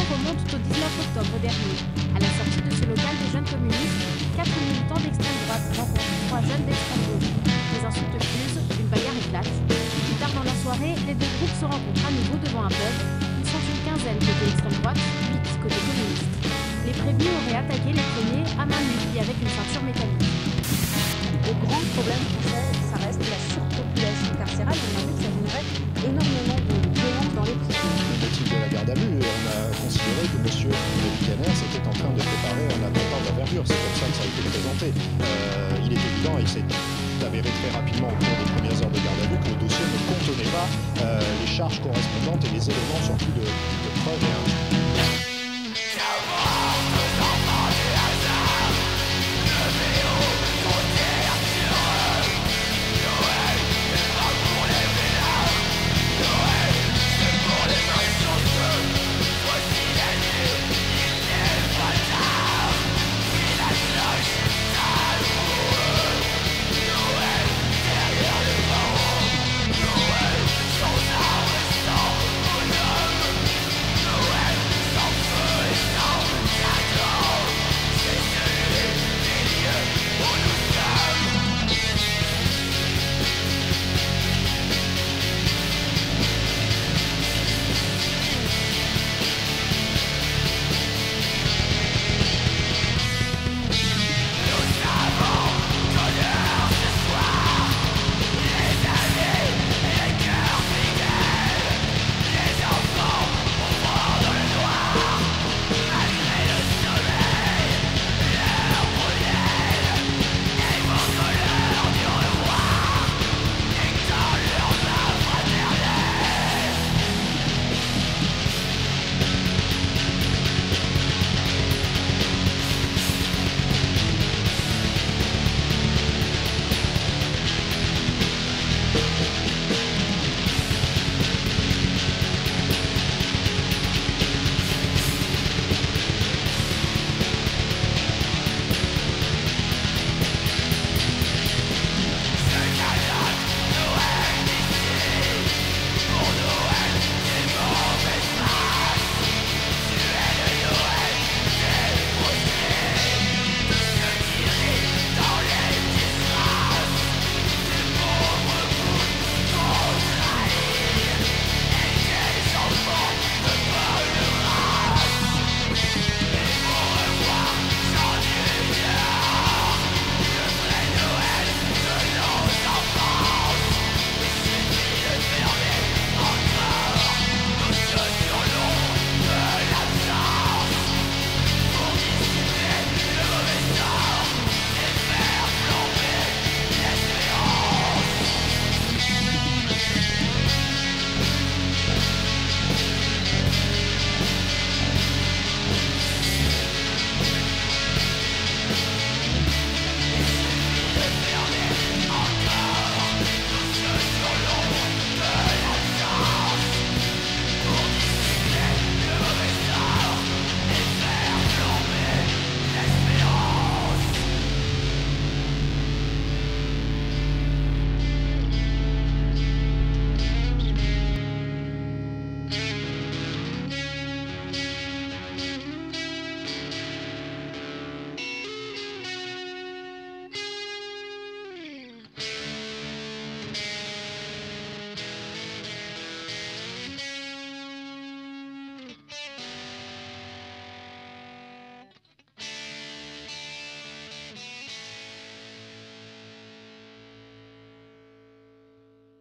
remontent au 19 octobre dernier. À la sortie de ce local des jeunes communistes, quatre militants d'extrême droite rencontrent trois jeunes d'extrême gauche. Les insultes fusent, une bagarre éclate. Plus tard dans la soirée, les deux groupes se rencontrent à nouveau devant un pub. Ils sont une quinzaine côté extrême droite, huit côté communiste. Les prévenus auraient attaqué les premiers à main nue avec une ceinture métallique. Le grand problème français, ça reste la surpopulation carcérale. On a vu que ça générait énormément on a considéré que M. Caner était en train de préparer un attentat d'envergure. C'est comme ça que ça a été présenté. Euh, il est évident, et c'est avéré très rapidement au cours des premières heures de garde à vue, que le dossier ne contenait pas euh, les charges correspondantes et les éléments surtout de, de